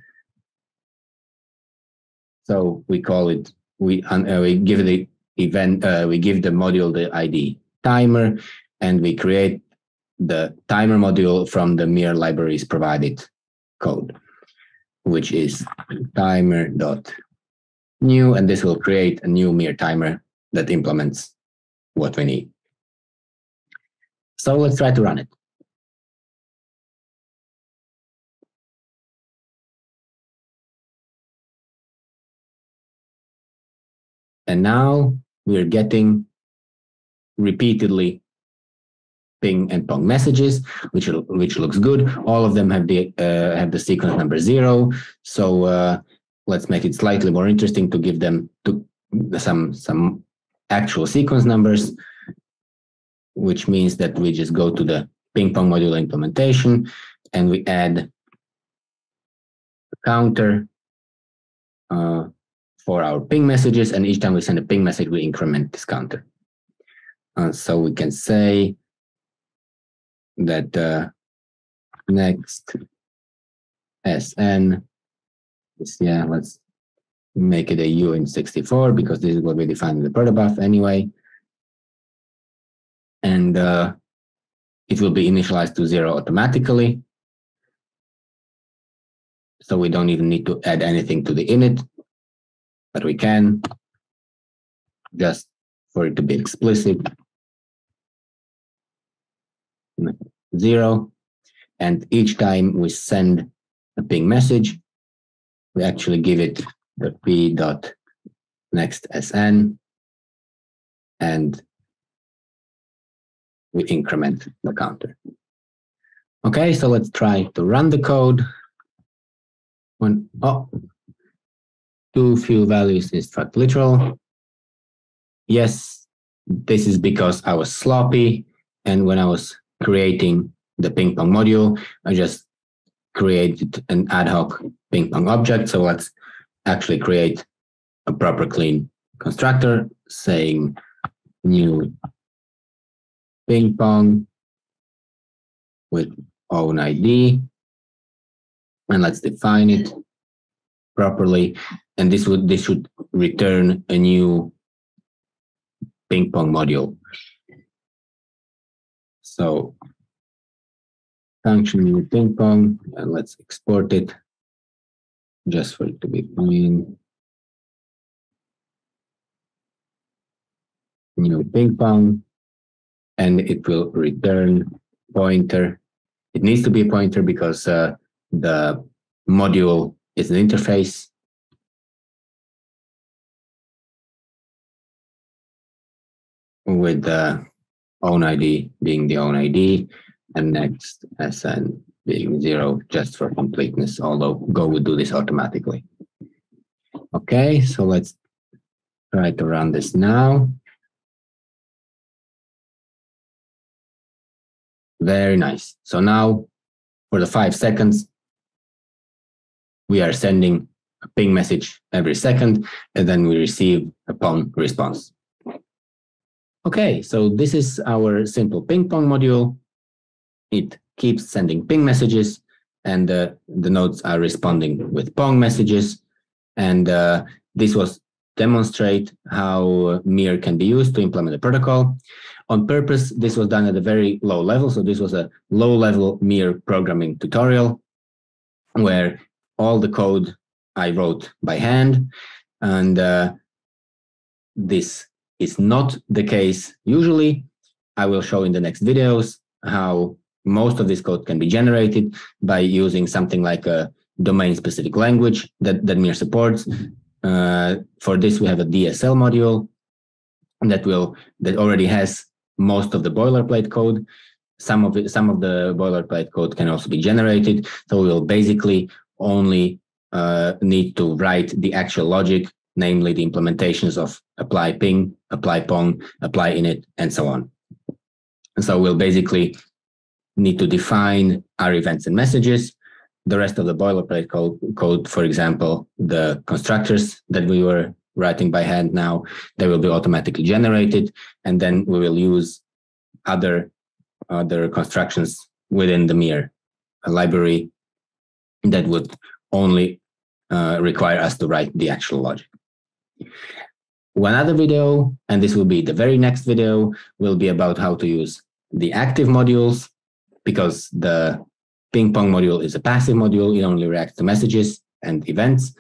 Speaker 1: So we call it, we, uh, we give the event, uh, we give the module the ID timer, and we create the timer module from the Mir libraries provided code, which is timer dot new, and this will create a new Mir timer that implements what we need. So let's try to run it. And now we're getting repeatedly ping and pong messages, which which looks good. All of them have the uh, have the sequence number zero. So uh, let's make it slightly more interesting to give them to some some actual sequence numbers, which means that we just go to the ping pong module implementation and we add a counter uh, for our ping messages. And each time we send a ping message, we increment this counter. Uh, so we can say that uh, next SN is, yeah, let's make it a uint64 because this is what we defined in the protobuf anyway. And uh, it will be initialized to zero automatically. So we don't even need to add anything to the init, but we can just for it to be explicit. Zero. And each time we send a ping message, we actually give it the p dot next sn and we increment the counter. Okay, so let's try to run the code. One, oh, too few values in struct literal. Yes, this is because I was sloppy. And when I was creating the ping pong module, I just created an ad hoc ping pong object. So let's actually create a proper clean constructor saying new ping pong with own ID. And let's define it properly. And this would this should return a new ping pong module. So function new ping pong, and let's export it just for it to be clean. New ping pong, and it will return pointer. It needs to be a pointer because uh, the module is an interface. With the own ID being the own ID, and next SN being zero just for completeness, although Go would do this automatically. Okay, so let's try to run this now. Very nice. So now for the five seconds, we are sending a ping message every second, and then we receive a PONG response. Okay, so this is our simple ping pong module. It keeps sending ping messages, and uh, the nodes are responding with pong messages. And uh, this was demonstrate how Mir can be used to implement the protocol. On purpose, this was done at a very low level. So this was a low level Mir programming tutorial where all the code I wrote by hand. And uh, this is not the case usually. I will show in the next videos how most of this code can be generated by using something like a domain specific language that, that Mir supports. Uh, for this, we have a DSL module that will that already has most of the boilerplate code. Some of it, some of the boilerplate code can also be generated. So we will basically only uh, need to write the actual logic, namely the implementations of apply ping, apply pong, apply init, and so on. And so we'll basically need to define our events and messages. The rest of the boilerplate code, code, for example, the constructors that we were writing by hand now, they will be automatically generated. And then we will use other, other constructions within the Mir library that would only uh, require us to write the actual logic. One other video, and this will be the very next video, will be about how to use the active modules because the ping pong module is a passive module. It only reacts to messages and events.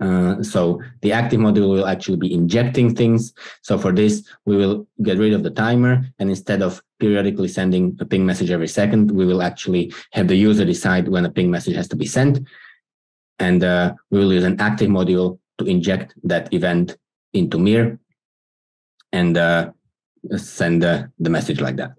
Speaker 1: Uh, so the active module will actually be injecting things. So for this, we will get rid of the timer and instead of periodically sending a ping message every second, we will actually have the user decide when a ping message has to be sent. And uh, we will use an active module to inject that event into Mir and uh, send uh, the message like that.